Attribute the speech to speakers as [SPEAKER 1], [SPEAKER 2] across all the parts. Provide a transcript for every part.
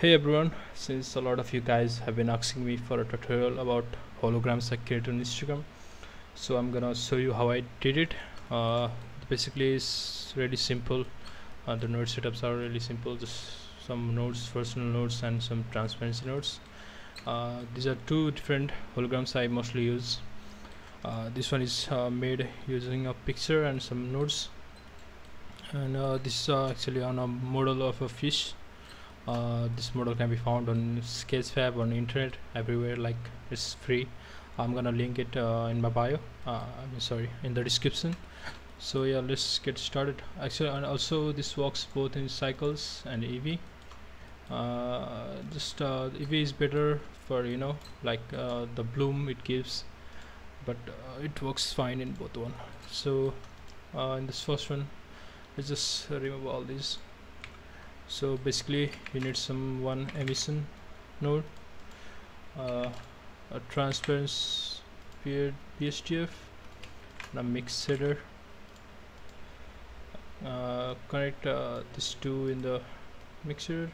[SPEAKER 1] Hey everyone, since a lot of you guys have been asking me for a tutorial about holograms I created on Instagram, so I'm gonna show you how I did it. Uh, basically, it's really simple. Uh, the node setups are really simple, just some nodes, Fresnel nodes, and some transparency nodes. Uh, these are two different holograms I mostly use. Uh, this one is uh, made using a picture and some nodes, and uh, this is actually on a model of a fish uh, this model can be found on sketchfab on internet everywhere like it's free. I'm gonna link it uh, in my bio uh, i'm sorry in the description. So yeah let's get started. Actually and also this works both in cycles and ev uh, just uh, eevee is better for you know like uh, the bloom it gives but it works fine in both one. So in this first one let's just remove all these so basically you need some one emission node uh, a transparency BSDF and a mixer uh, connect uh, these two in the mixer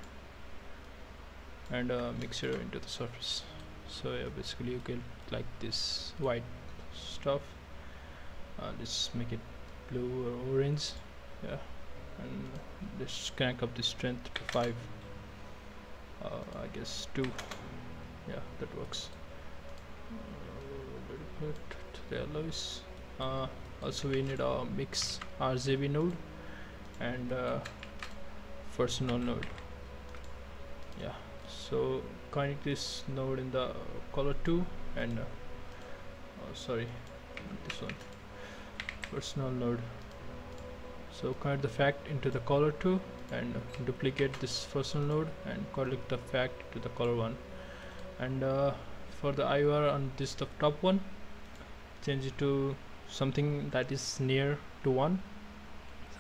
[SPEAKER 1] and uh, mixer into the surface. So yeah basically you get like this white stuff uh, let's make it blue or orange yeah and let's crank up the strength to 5 uh, I guess 2 yeah that works. Uh, the alloys. Uh, also we need a mix RGB node and uh, Fresnel node. Yeah so connect this node in the color 2 and uh, oh, sorry this one. Fresnel node so connect the fact into the color 2 and duplicate this first node and connect the fact to the color 1 and uh, for the IOR on this the top one change it to something that is near to 1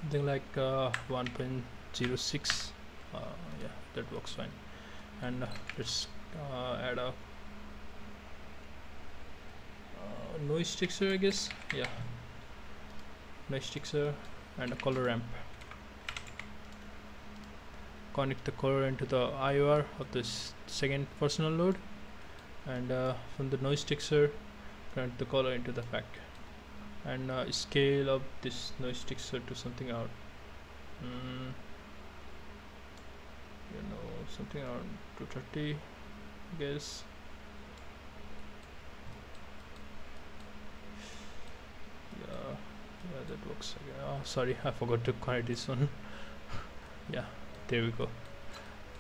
[SPEAKER 1] something like uh, 1.06 uh, yeah that works fine. And uh, let's uh, add a uh, noise texture I guess. Yeah. Noise texture and a color ramp. Connect the color into the IOR of this second Fresnel load and uh, from the noise texture connect the color into the fact and uh, scale up this noise texture to something out mm, you know something around 230 I guess yeah that works again. oh sorry I forgot to connect this one. Yeah there we go.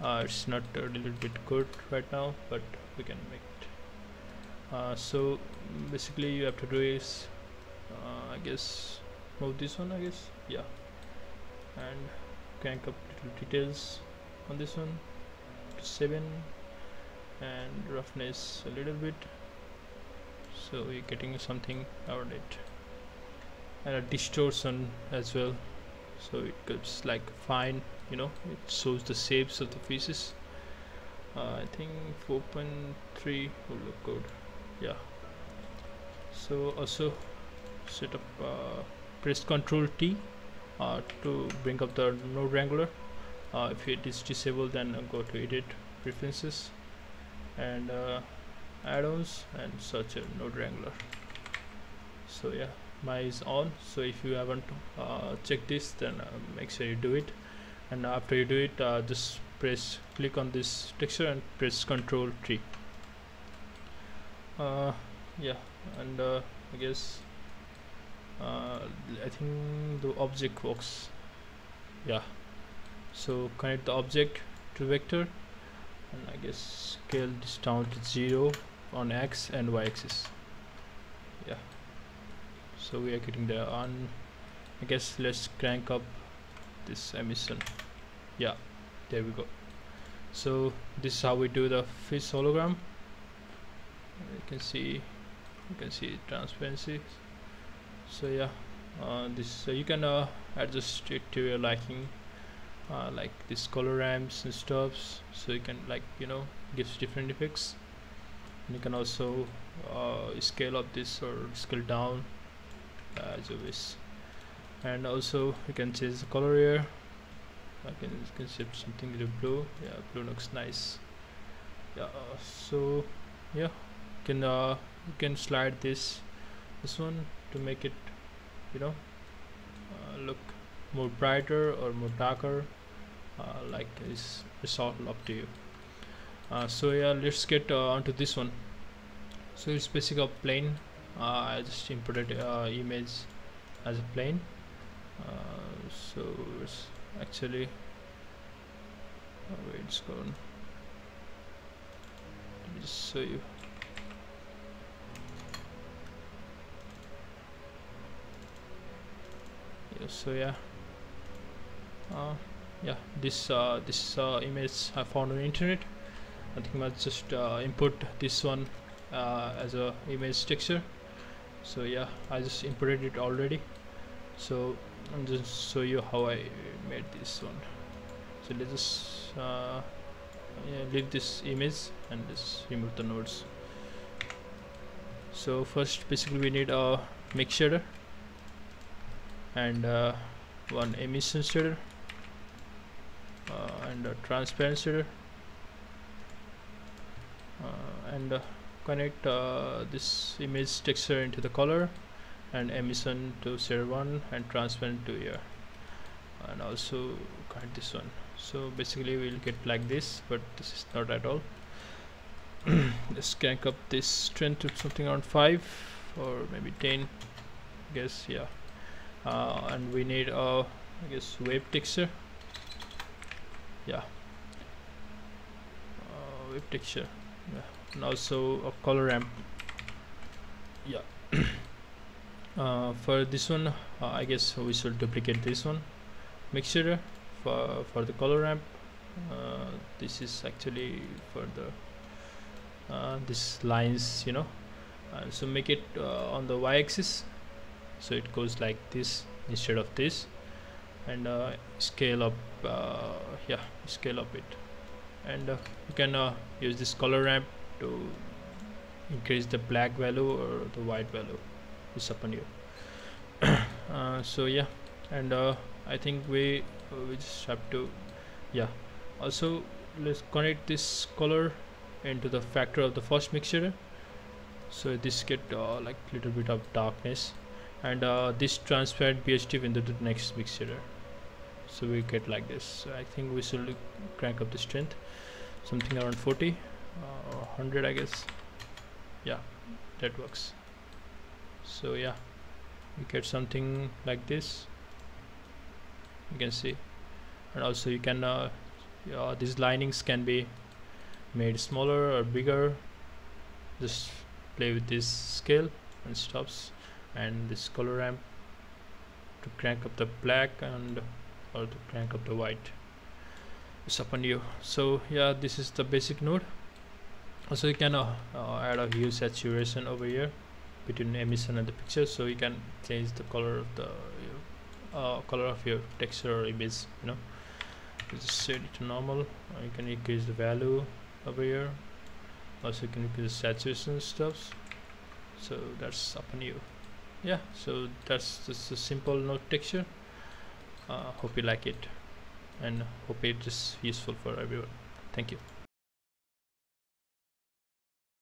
[SPEAKER 1] Uh, it's not a little bit good right now but we can make it. Uh, so basically you have to do is uh, I guess move this one I guess? Yeah. And crank up little details on this one? To 7 and roughness a little bit. So we're getting something around it and a distortion as well. So it gets like fine you know it shows the shapes of the pieces. Uh, I think 4.3 will look good. Yeah. So also set up uh, press ctrl T uh, to bring up the node wrangler. Uh, if it is disabled then go to edit preferences and uh, add-ons and search a node wrangler. So yeah my is on. So if you haven't uh, checked this then uh, make sure you do it. And after you do it uh, just press click on this texture and press ctrl T uh, yeah. And uh, I guess uh, I think the object works. Yeah. So connect the object to vector. And I guess scale this down to 0 on x and y axis. Yeah so we are getting there on I guess let's crank up this emission. Yeah there we go. So this is how we do the fish hologram. You can see you can see transparency. So yeah uh, this so you can uh, adjust it to your liking uh, like this color ramps and stuffs. So you can like you know gives different effects. And you can also uh, scale up this or scale down as you wish and also you can change the color here. I can, can shift something to blue. Yeah blue looks nice. Yeah uh, so yeah you can uh, you can slide this this one to make it you know uh, look more brighter or more darker uh, like it's, it's all up to you. Uh, so yeah let's get uh, onto this one. So it's basically a plane. uh, I just imported image as a plane. So it's actually oh wait it's gone. Let me just show you. Yeah, so yeah. Uh, yeah this uh, this uh, image I found on the internet. I think I just uh, input this one uh, as a image texture so yeah I just imported it already. So I'm just show you how I made this one. So let's just uh, leave this image and just remove the nodes. So first basically we need a mix shader and uh, one emission shader uh, and a transparent shader uh, and uh, connect uh, this image texture into the color and emission to shader 1 and transparent to here. And also cut this one. So basically we'll get like this but this is not at all. Let's crank up this strength to something around 5 or maybe 10 I guess yeah. Uh, and we need a I guess wave texture. Yeah. Uh, wave texture. Yeah and also a color ramp. Yeah. Uh, for this one uh, I guess we should duplicate this one mixture for for the color ramp. Uh, this is actually for the uh, this lines you know. Uh, so make it uh, on the y-axis. So it goes like this instead of this. And uh, scale up uh, yeah scale up it. And you can use this color ramp to increase the black value or the white value it's upon you. So yeah. And I think we uh, we just have to yeah. Also let's connect this color into the factor of the first mixture. So this get uh, like little bit of darkness. And uh, this transparent BHT into the next mixture. So we get like this. So I think we should crank up the strength. Something around 40 uh, 100 I guess. Yeah that works. So yeah. You get something like this. You can see. And also you can uh, these linings can be made smaller or bigger. Just play with this scale and stops. And this color ramp to crank up the black and or to crank up the white. It's upon you. So yeah this is the basic node also you can uh, uh, add a hue saturation over here between emission and the picture so you can change the color of the uh, color of your texture or image you know. Just set it to normal. Uh, you can increase the value over here. Also you can increase the saturation stuff so that's up on you. Yeah so that's just a simple node texture. Uh, hope you like it and hope it is useful for everyone. Thank you